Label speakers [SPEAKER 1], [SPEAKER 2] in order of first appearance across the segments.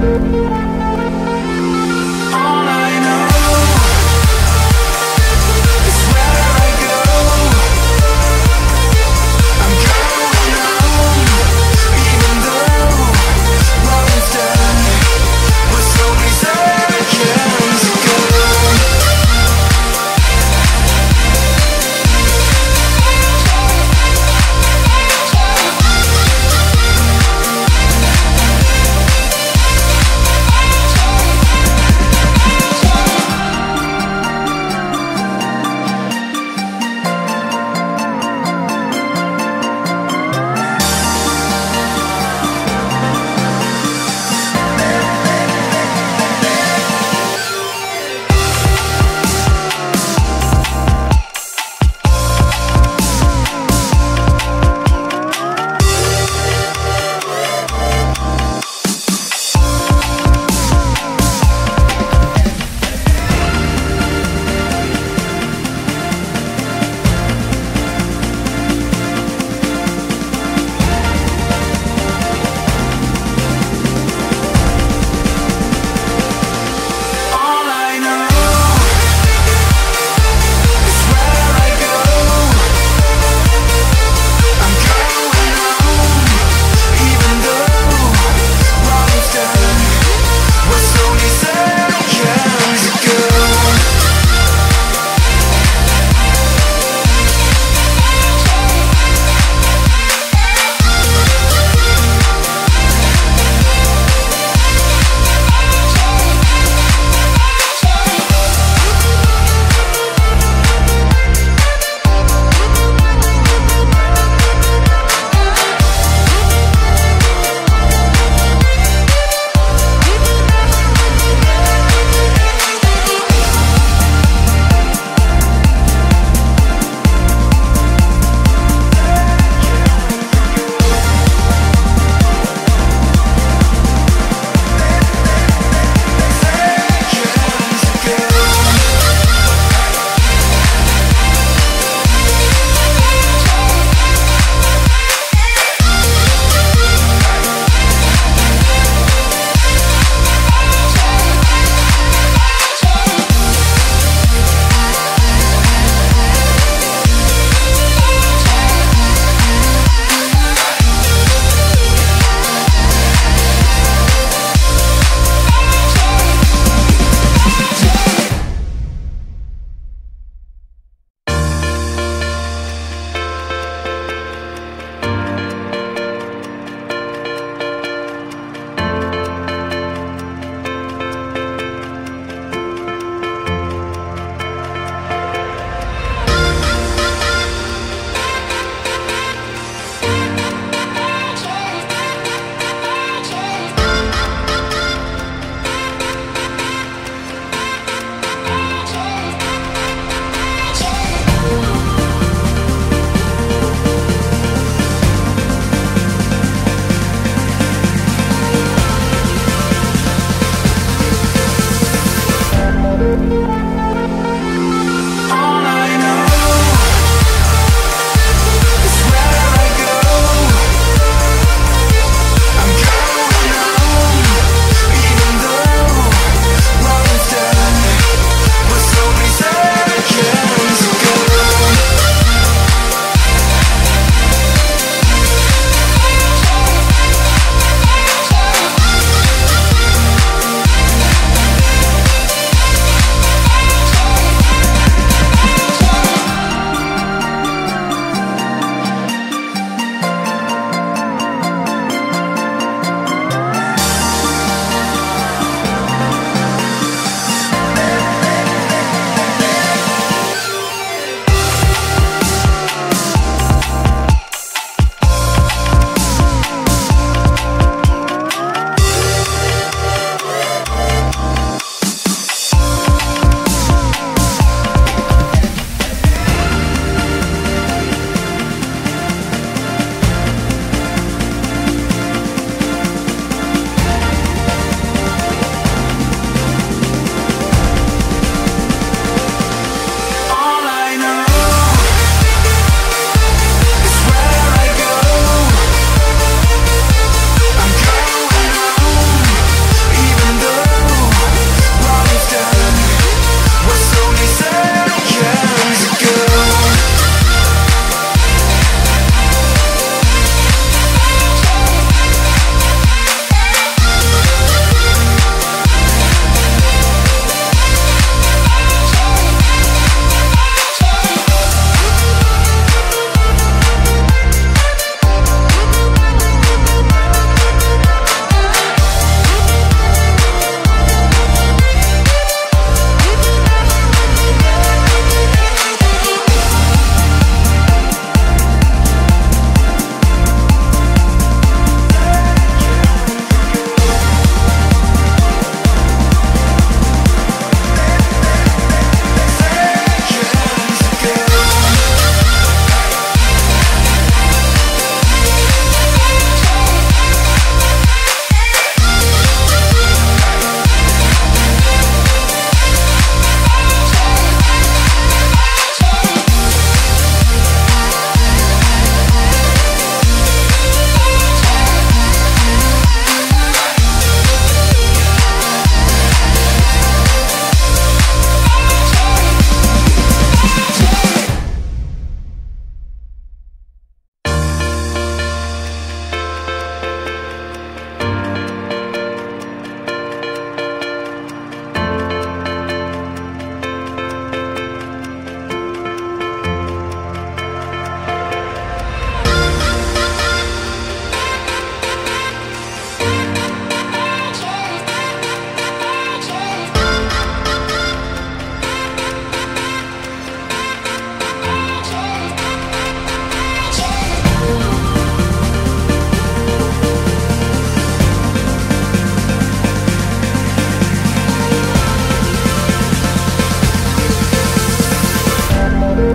[SPEAKER 1] Thank you.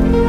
[SPEAKER 1] you.